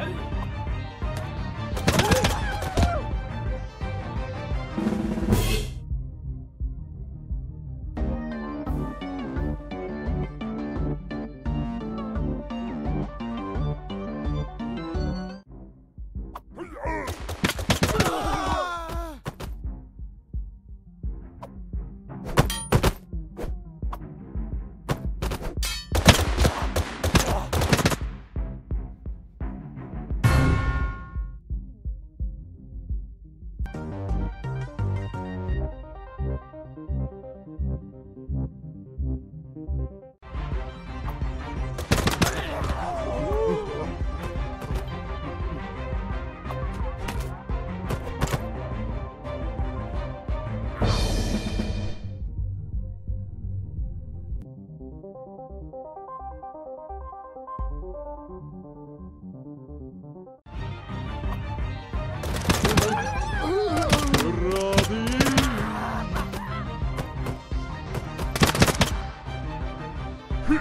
Hey! 不是